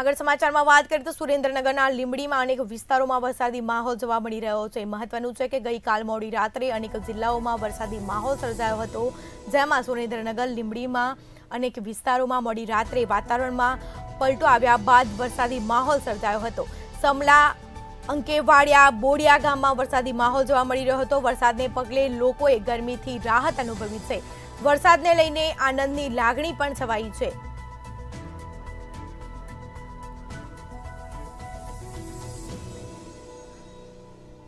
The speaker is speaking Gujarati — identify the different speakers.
Speaker 1: આગળ સમાચારમાં વાત કરીએ તો સુરેન્દ્રનગરના લીંબડીમાં અનેક વિસ્તારોમાં વરસાદી માહોલ જોવા મળી રહ્યો છે. મહત્વનું છે કે ગઈકાલ મોડી રાત્રે અનેક જિલ્લાઓમાં વરસાદી માહોલ સર્જાયો હતો, જેમાં સુરેન્દ્રનગર, લીંબડીમાં અનેક વિસ્તારોમાં મોડી રાત્રે વાતાવરણમાં પલટો આવ્યા બાદ વરસાદી માહોલ સર્જાયો હતો. સમલા, અંકેવાડિયા, બોડિયા ગામમાં વરસાદી માહોલ જોવા મળી રહ્યો હતો. વરસાદને પગલે લોકોએ ગરમીથી રાહત અનુભવી છે. વરસાદને લઈને આનંદની લાગણી પણ છવાઈ છે.